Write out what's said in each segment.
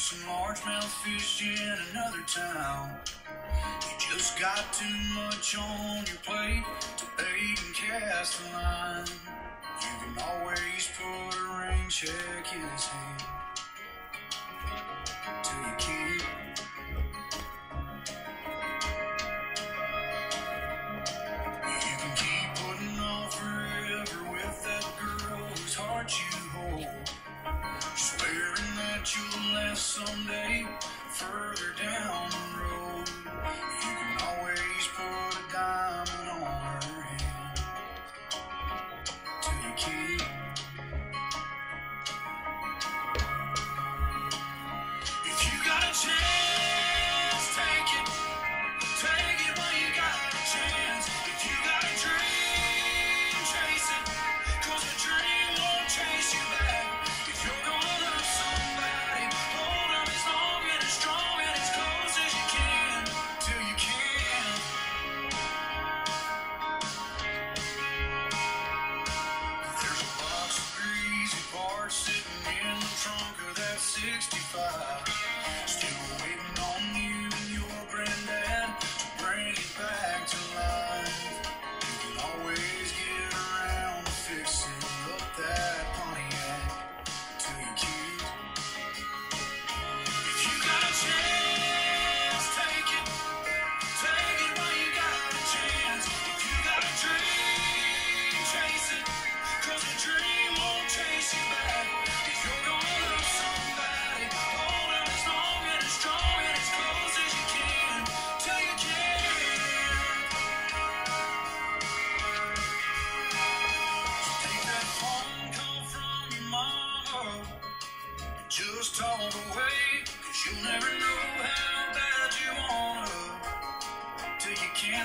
some largemouth fish in another town. You just got too much on your plate to bait and cast a line. You can always put a rain check in his hand. Someday, further down. 65. Still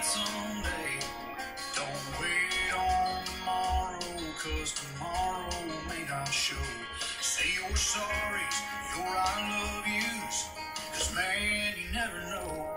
someday. Don't wait on tomorrow, cause tomorrow may not show. Say your sorries, your I love yous, cause man, you never know.